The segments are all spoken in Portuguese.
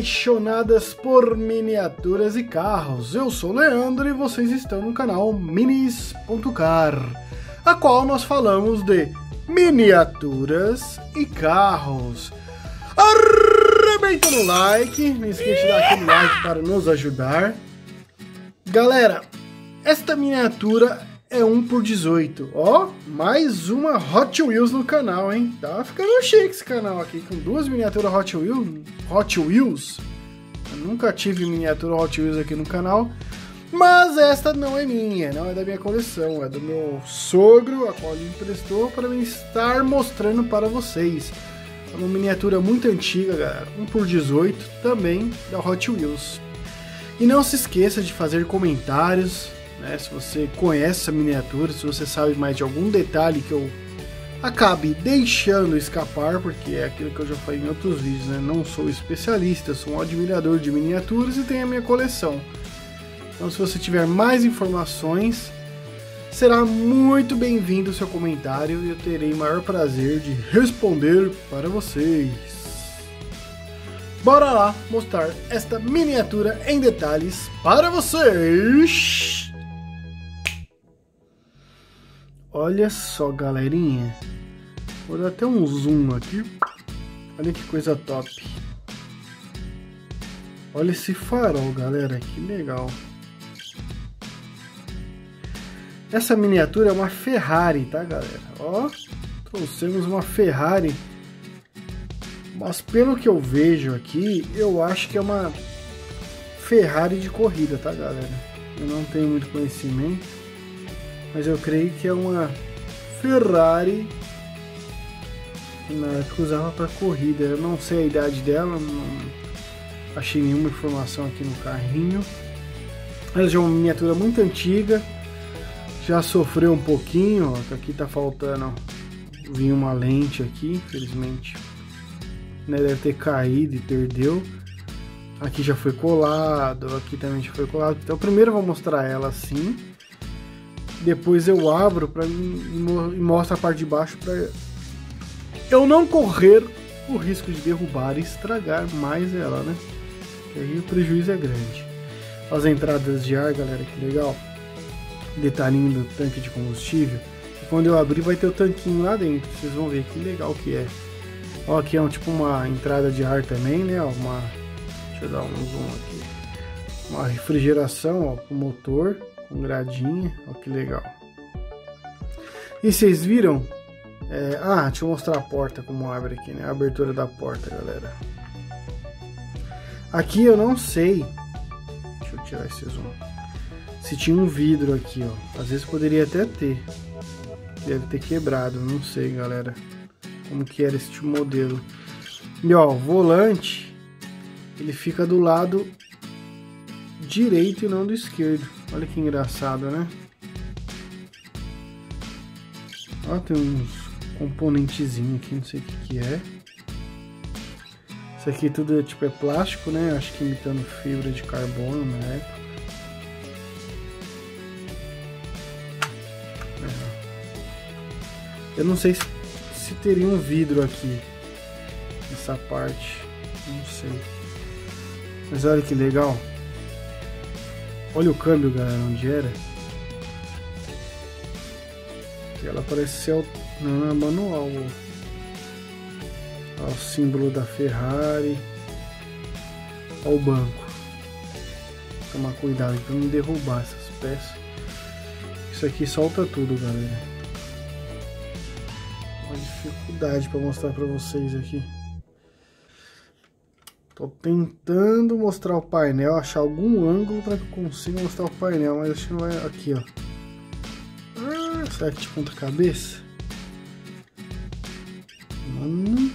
apaixonadas por miniaturas e carros. Eu sou Leandro e vocês estão no canal Minis.car, a qual nós falamos de miniaturas e carros. Arrebenta no like, não esqueça de dar aquele like para nos ajudar. Galera, esta miniatura é 1 por 18. Ó, mais uma Hot Wheels no canal, hein? Tá ficando chique esse canal aqui, com duas miniaturas Hot Wheels. Hot Wheels. Eu nunca tive miniatura Hot Wheels aqui no canal. Mas esta não é minha, não é da minha coleção, é do meu sogro, a qual ele emprestou para me estar mostrando para vocês. É uma miniatura muito antiga, galera, 1 por 18, também da Hot Wheels. E não se esqueça de fazer comentários, né? Se você conhece essa miniatura, se você sabe mais de algum detalhe que eu acabe deixando escapar, porque é aquilo que eu já falei em outros vídeos, né? Não sou especialista, sou um admirador de miniaturas e tenho a minha coleção. Então, se você tiver mais informações, será muito bem-vindo o seu comentário e eu terei maior prazer de responder para vocês. Bora lá mostrar esta miniatura em detalhes para vocês! Olha só, galerinha. Vou dar até um zoom aqui. Olha que coisa top. Olha esse farol, galera. Que legal. Essa miniatura é uma Ferrari, tá, galera? Ó, trouxemos uma Ferrari. Mas pelo que eu vejo aqui, eu acho que é uma Ferrari de corrida, tá, galera? Eu não tenho muito conhecimento mas eu creio que é uma Ferrari na época usava para corrida. Eu não sei a idade dela, não achei nenhuma informação aqui no carrinho. Ela já é uma miniatura muito antiga, já sofreu um pouquinho. Ó, aqui tá faltando vir uma lente aqui, infelizmente. Né, deve ter caído e perdeu. Aqui já foi colado, aqui também já foi colado. Então primeiro eu vou mostrar ela assim depois eu abro para e mostro a parte de baixo para eu não correr o risco de derrubar e estragar mais ela, né? E aí o prejuízo é grande. As entradas de ar, galera, que legal. Detalhinho do tanque de combustível. Quando eu abrir vai ter o tanquinho lá dentro. Vocês vão ver que legal que é. Ó, aqui é um, tipo uma entrada de ar também, né? Uma, deixa eu dar um zoom aqui. Uma refrigeração, ó, pro motor com gradinha, ó que legal. E vocês viram? É, ah, deixa eu mostrar a porta como abre aqui, né? A abertura da porta, galera. Aqui eu não sei. Deixa eu tirar esse zoom. Se tinha um vidro aqui, ó. Às vezes poderia até ter. Deve ter quebrado, não sei, galera. Como que era esse modelo. E ó, o volante ele fica do lado direito e não do esquerdo. Olha que engraçado, né? Ó, tem uns componentezinhos aqui, não sei o que, que é. Isso aqui tudo é, tipo é plástico, né? Acho que imitando fibra de carbono na né? época. Eu não sei se, se teria um vidro aqui nessa parte. Não sei. Mas olha que legal. Olha o câmbio, galera, onde era. Ela parece ser não é manual. Olha o símbolo da Ferrari. Olha o banco. Tomar cuidado para não derrubar essas peças. Isso aqui solta tudo, galera. Uma dificuldade para mostrar para vocês aqui. Tô tentando mostrar o painel, achar algum ângulo para que eu consiga mostrar o painel, mas acho que não é aqui, ó. Ah, será que ponta cabeça? Mano,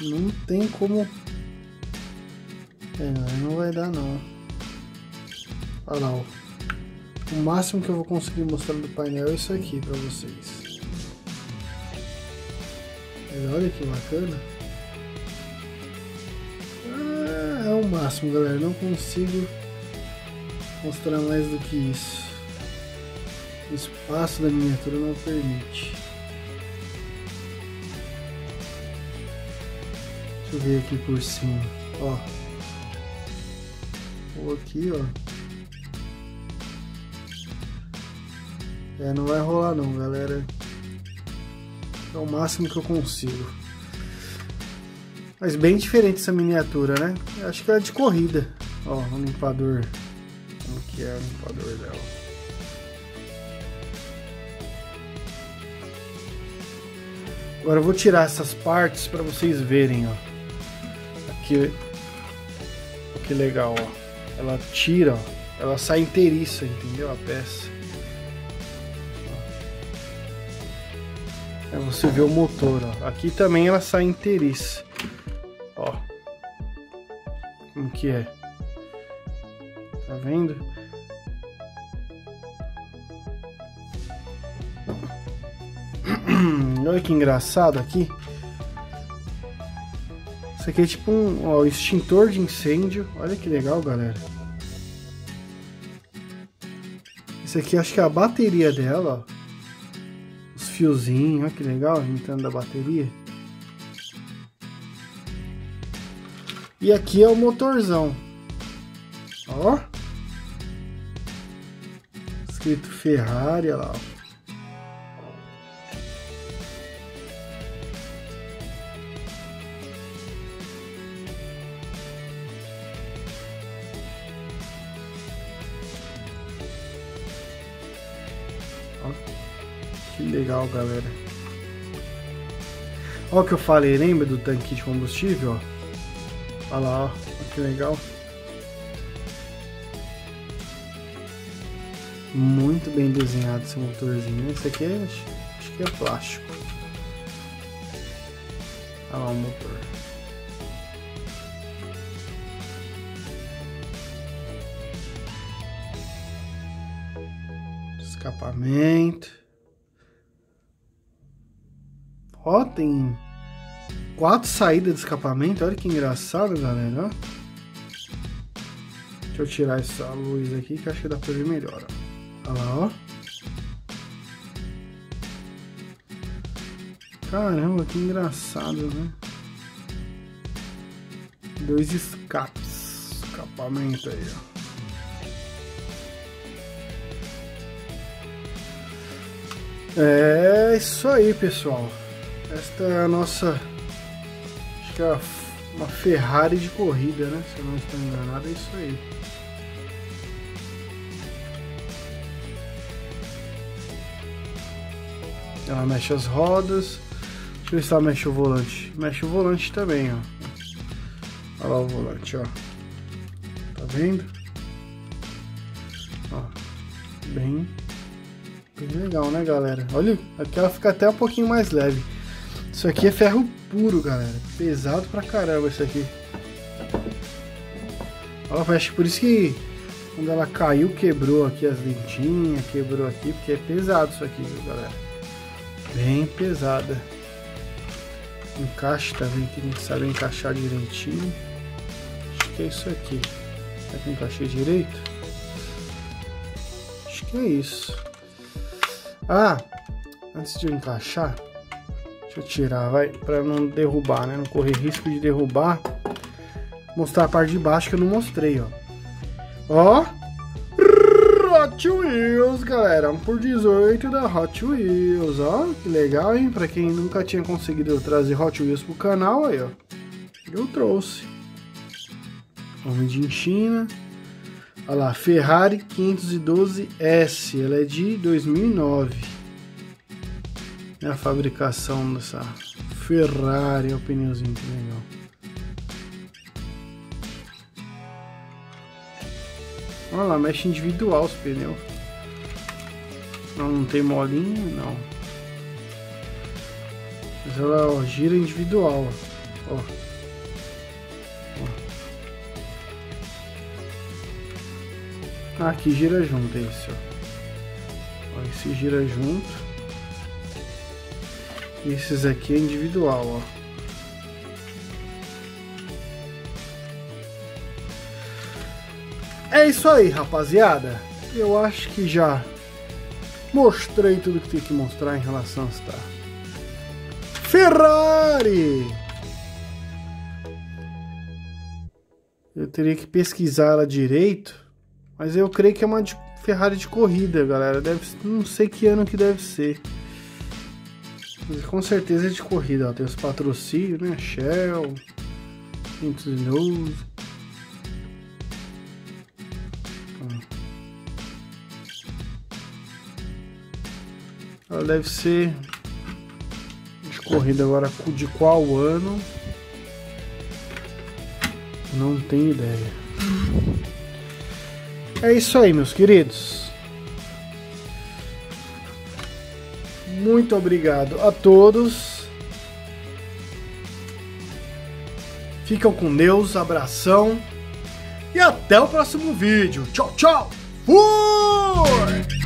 não tem como... É, não vai dar não. Olha lá, ó. O máximo que eu vou conseguir mostrar do painel é isso aqui para vocês. Olha que bacana. O máximo, galera. Não consigo mostrar mais do que isso. O espaço da miniatura não permite. Deixa eu ver aqui por cima. Ó. Vou aqui, ó. É, não vai rolar não, galera. É o máximo que eu consigo. Mas bem diferente essa miniatura, né? Eu acho que é de corrida. Ó, o limpador. Como que é o limpador dela? Agora eu vou tirar essas partes para vocês verem, ó. Aqui, que legal, ó. Ela tira, ó. Ela sai inteiriça, entendeu? A peça. É você vê o motor, ó. Aqui também ela sai inteiriça. Que é? Tá vendo? Olha que engraçado aqui. Isso aqui é tipo um ó, extintor de incêndio. Olha que legal, galera. Isso aqui acho que é a bateria dela, ó. Os fiozinhos, olha que legal, entrando da bateria. E aqui é o motorzão. Ó. Escrito Ferrari, lá, ó. Que legal, galera. Olha o que eu falei, lembra do tanque de combustível? Olha lá, ó. Que legal. Muito bem desenhado esse motorzinho. Esse aqui é, acho que é plástico. Olha lá o motor. Escapamento. Ó, tem quatro saídas de escapamento. Olha que engraçado, galera. Deixa eu tirar essa luz aqui que acho que dá pra ver melhor. Olha lá, ó. Caramba, que engraçado, né? Dois escapes. Escapamento aí, ó. É isso aí, pessoal. Esta é a nossa. Que é uma Ferrari de corrida, né? Se eu não estou enganado, é isso aí. Ela mexe as rodas. Deixa eu ver se ela mexe o volante. Mexe o volante também, ó. Olha lá o volante, ó. Tá vendo? Ó. Bem, bem legal, né, galera? Olha, aqui ela fica até um pouquinho mais leve. Isso aqui é ferro puro, galera. Pesado pra caramba isso aqui. Ó, acho que por isso que quando ela caiu, quebrou aqui as lentinhas, quebrou aqui, porque é pesado isso aqui, viu, galera? Bem pesada. Encaixe também, que tem que saber encaixar direitinho. Acho que é isso aqui. Será que eu encaixei direito? Acho que é isso. Ah, antes de eu encaixar, Deixa eu tirar, vai, pra não derrubar, né? Não correr risco de derrubar. Mostrar a parte de baixo que eu não mostrei, ó. Ó. Hot Wheels, galera. 1 por 18 da Hot Wheels, ó. Que legal, hein? Pra quem nunca tinha conseguido trazer Hot Wheels pro canal, aí, ó. Eu trouxe. Homem China. Olha lá, Ferrari 512S. Ela é de 2009 é a fabricação dessa Ferrari, é o pneuzinho que legal. Olha lá, mexe individual os pneus. Não, não tem molinha, não. Mas ela ó, gira individual, ó. ó. Ah, aqui gira junto esse, ó. ó. Esse gira junto. Esses aqui é individual, ó. É isso aí, rapaziada. Eu acho que já mostrei tudo que tinha que mostrar em relação a esta Ferrari. Eu teria que pesquisar ela direito, mas eu creio que é uma Ferrari de corrida, galera. Deve, não sei que ano que deve ser. Com certeza é de corrida. Ó. Tem os patrocínios, né? Shell, Pintos News. Ela deve ser de corrida agora de qual ano? Não tenho ideia. É isso aí, meus queridos. Muito obrigado a todos. Ficam com Deus, abração e até o próximo vídeo. Tchau, tchau. Fui!